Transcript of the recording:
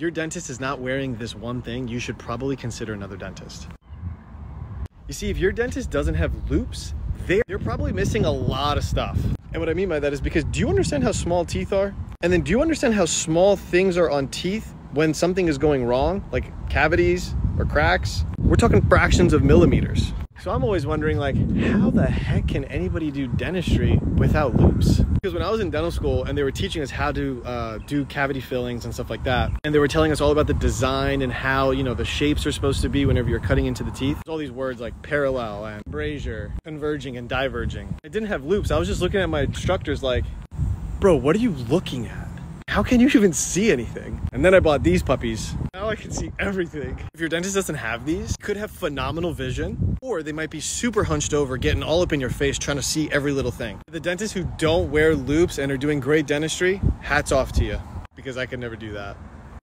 Your dentist is not wearing this one thing, you should probably consider another dentist. You see, if your dentist doesn't have loupes, they're, they're probably missing a lot of stuff. And what I mean by that is because do you understand how small teeth are? And then do you understand how small things are on teeth when something is going wrong, like cavities or cracks? We're talking fractions of millimeters. So I'm always wondering like, how the heck can anybody do dentistry without loupes? Because when I was in dental school and they were teaching us how to uh, do cavity fillings and stuff like that, and they were telling us all about the design and how, you know, the shapes are supposed to be whenever you're cutting into the teeth. All these words like parallel and brazier, converging and diverging. I didn't have loupes. I was just looking at my instructors like, bro, what are you looking at? How can you even see anything? And then I bought these puppies. Now I can see everything. If your dentist doesn't have these, you could have phenomenal vision, or they might be super hunched over, getting all up in your face, trying to see every little thing. The dentists who don't wear loupes and are doing great dentistry, hats off to you, because I could never do that.